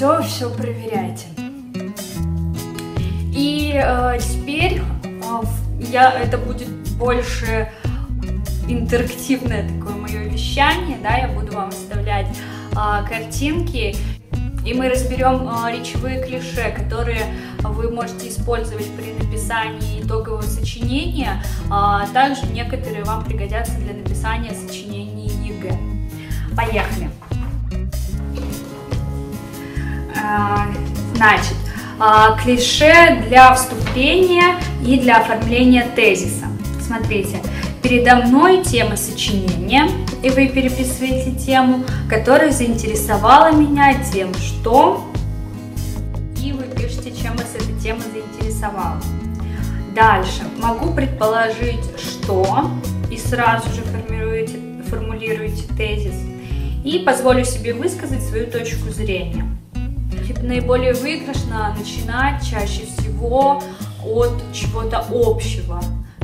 все, все проверяйте. И э, теперь э, я, это будет больше интерактивное такое мое вещание, да, я буду вам вставлять э, картинки, и мы разберем э, речевые клише, которые вы можете использовать при написании итогового сочинения, а также некоторые вам пригодятся для написания сочинений ЕГЭ. Поехали! Значит, а, клише для вступления и для оформления тезиса. Смотрите, передо мной тема сочинения, и вы переписываете тему, которая заинтересовала меня тем, что... И вы пишете, чем вас эта тема заинтересовала. Дальше. Могу предположить, что... И сразу же формируете, формулируете тезис. И позволю себе высказать свою точку зрения наиболее выигрышно начинать чаще всего от чего-то общего,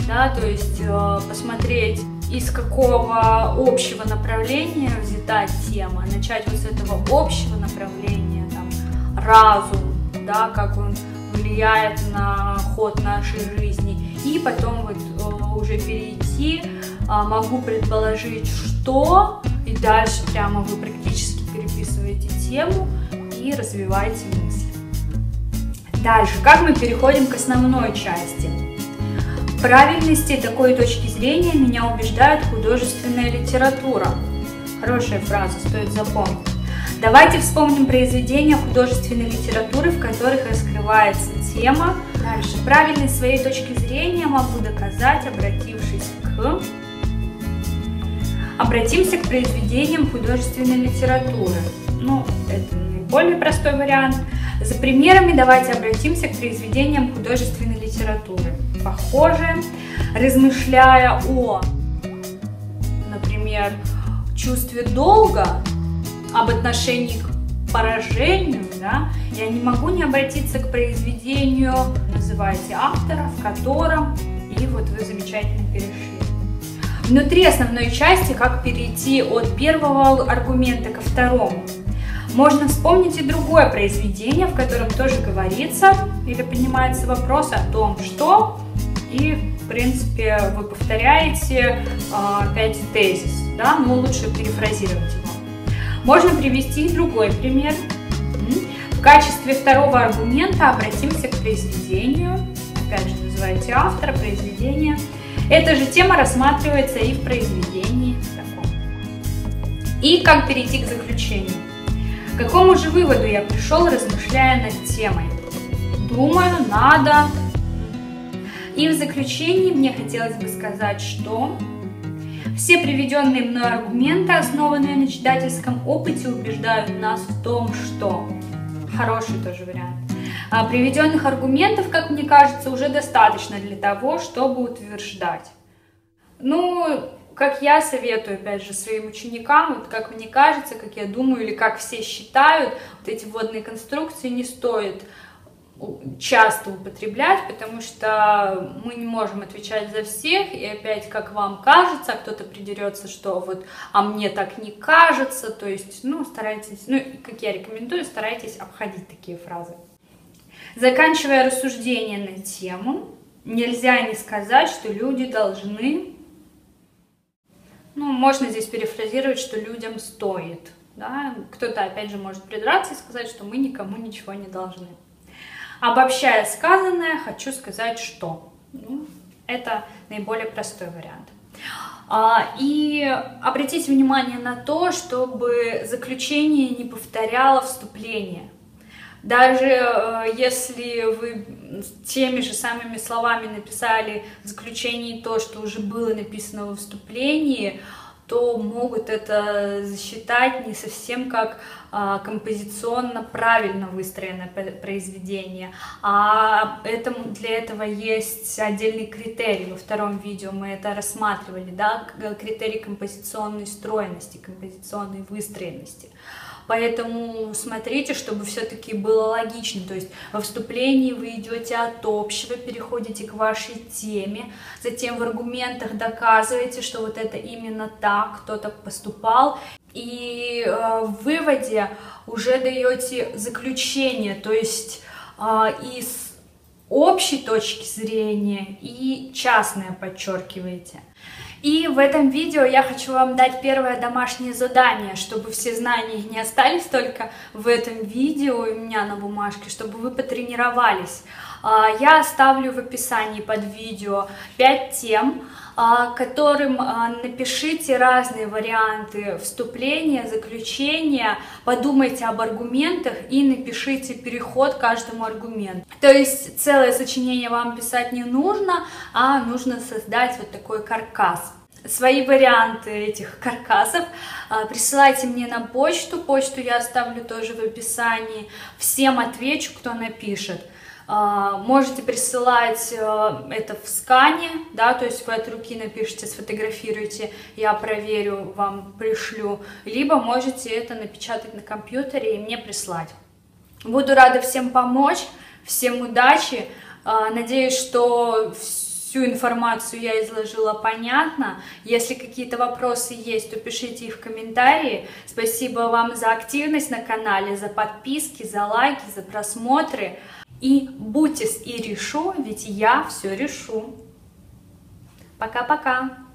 да, то есть э, посмотреть из какого общего направления взята тема, начать вот с этого общего направления, там, разум, да, как он влияет на ход нашей жизни, и потом вот э, уже перейти, э, могу предположить, что, и дальше прямо вы практически переписываете тему, и развивайте мысли. Дальше, как мы переходим к основной части. В правильности такой точки зрения меня убеждает художественная литература. Хорошая фраза, стоит запомнить. Давайте вспомним произведения художественной литературы, в которых раскрывается тема. Дальше. Правильность своей точки зрения могу доказать, обратившись к... Обратимся к произведениям художественной литературы. Ну, это более простой вариант. За примерами давайте обратимся к произведениям художественной литературы. Похоже, размышляя о, например, чувстве долга, об отношении к поражению, да, я не могу не обратиться к произведению, называйте автора, в котором, и вот вы замечательно перешли. Внутри основной части, как перейти от первого аргумента ко второму. Можно вспомнить и другое произведение, в котором тоже говорится или поднимается вопрос о том, что и, в принципе, вы повторяете э, опять тезис, да, но лучше перефразировать его. Можно привести другой пример. В качестве второго аргумента обратимся к произведению. Опять же, называйте автора, произведения. Эта же тема рассматривается и в произведении таком. И как перейти к заключению. К какому же выводу я пришел, размышляя над темой? Думаю, надо. И в заключении мне хотелось бы сказать, что все приведенные мной аргументы, основанные на читательском опыте, убеждают нас в том, что... Хороший тоже вариант. А приведенных аргументов, как мне кажется, уже достаточно для того, чтобы утверждать. Ну, как я советую, опять же, своим ученикам, вот как мне кажется, как я думаю, или как все считают, вот эти вводные конструкции не стоит часто употреблять, потому что мы не можем отвечать за всех, и опять, как вам кажется, кто-то придерется, что вот, а мне так не кажется, то есть, ну, старайтесь, ну, как я рекомендую, старайтесь обходить такие фразы. Заканчивая рассуждение на тему, нельзя не сказать, что люди должны ну, можно здесь перефразировать, что людям стоит. Да? Кто-то, опять же, может придраться и сказать, что мы никому ничего не должны. Обобщая сказанное, хочу сказать, что ну, это наиболее простой вариант. А, и обратите внимание на то, чтобы заключение не повторяло вступление. Даже э, если вы теми же самыми словами написали в заключении то, что уже было написано во вступлении, то могут это засчитать не совсем как а, композиционно правильно выстроенное произведение, а этому, для этого есть отдельный критерий. Во втором видео мы это рассматривали, да, критерий композиционной стройности, композиционной выстроенности. Поэтому смотрите, чтобы все-таки было логично. То есть во вступлении вы идете от общего, переходите к вашей теме, затем в аргументах доказываете, что вот это именно так, кто так поступал. и э, в выводе уже даете заключение, то есть э, из общей точки зрения и частное подчеркиваете. И в этом видео я хочу вам дать первое домашнее задание, чтобы все знания не остались только в этом видео у меня на бумажке, чтобы вы потренировались. А, я оставлю в описании под видео 5 тем, которым а, напишите разные варианты вступления, заключения, подумайте об аргументах и напишите переход к каждому аргументу. То есть целое сочинение вам писать не нужно, а нужно создать вот такой каркас свои варианты этих каркасов а, присылайте мне на почту, почту я оставлю тоже в описании, всем отвечу, кто напишет. А, можете присылать э, это в скане, да, то есть вы от руки напишите, сфотографируйте, я проверю, вам пришлю, либо можете это напечатать на компьютере и мне прислать. Буду рада всем помочь, всем удачи, а, надеюсь, что всю информацию я изложила понятно. Если какие-то вопросы есть, то пишите их в комментарии. Спасибо вам за активность на канале, за подписки, за лайки, за просмотры. И будьте и решу, ведь я все решу. Пока-пока.